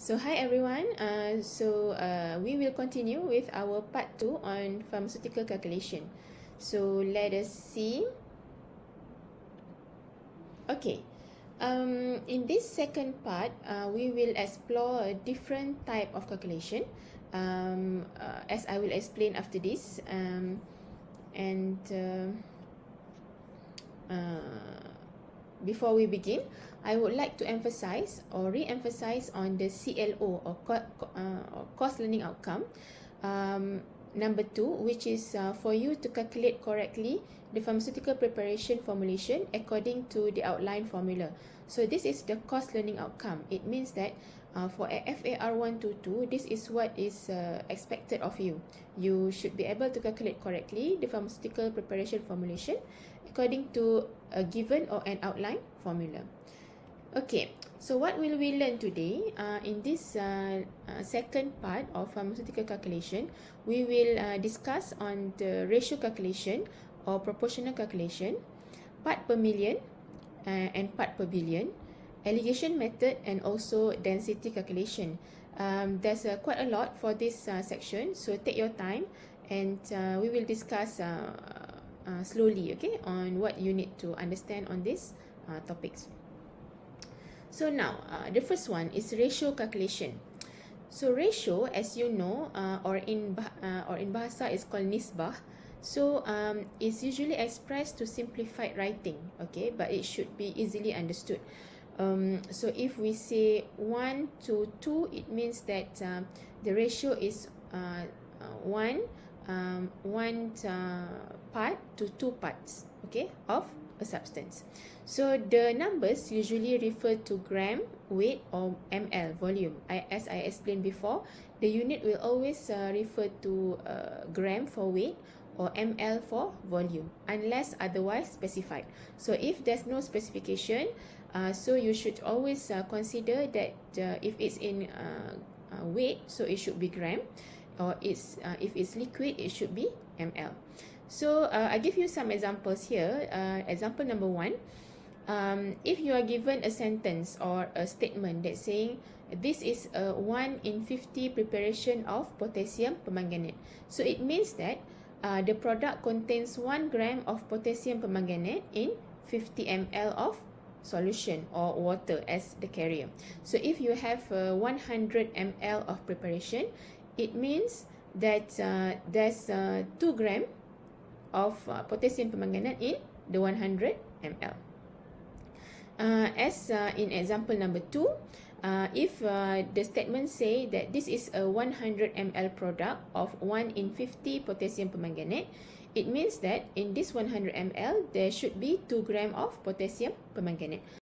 So hi everyone. Uh, so uh, we will continue with our part two on pharmaceutical calculation. So let us see. Okay. Um, in this second part, uh, we will explore a different type of calculation. Um, uh, as I will explain after this. Um, and uh, uh, before we begin, I would like to emphasize or re-emphasize on the CLO or, co uh, or course learning outcome. Um, number two, which is uh, for you to calculate correctly the pharmaceutical preparation formulation according to the outline formula. So this is the course learning outcome. It means that uh, for FAR 122, this is what is uh, expected of you. You should be able to calculate correctly the pharmaceutical preparation formulation according to a given or an outline formula. Okay, so what will we learn today? Uh, in this uh, uh, second part of pharmaceutical calculation, we will uh, discuss on the ratio calculation or proportional calculation, part per million uh, and part per billion, alligation method and also density calculation. Um, there's uh, quite a lot for this uh, section, so take your time and uh, we will discuss uh, uh, slowly okay, on what you need to understand on these uh, topics. So now, the first one is ratio calculation. So ratio, as you know, or in or in bahasa is called nisbah. So um, is usually expressed to simplified writing, okay, but it should be easily understood. Um, so if we say one to two, it means that uh, the ratio is uh, uh, one um, one uh, part to two parts, okay, of a substance. So the numbers usually refer to gram, weight or ml, volume. I, as I explained before, the unit will always uh, refer to uh, gram for weight or ml for volume unless otherwise specified. So if there's no specification, uh, so you should always uh, consider that uh, if it's in uh, uh, weight, so it should be gram or it's uh, if it's liquid, it should be ml. So uh, I give you some examples here. Uh, example number one, um, if you are given a sentence or a statement that saying this is a 1 in 50 preparation of potassium permanganate. So it means that uh, the product contains 1 gram of potassium permanganate in 50 ml of solution or water as the carrier. So if you have uh, 100 ml of preparation, it means that uh, there's uh, 2 gram of uh, potassium permanganate in the 100 ml. Uh, as uh, in example number 2, uh, if uh, the statement say that this is a 100 ml product of 1 in 50 potassium permanganate, it means that in this 100 ml, there should be 2 gram of potassium permanganate.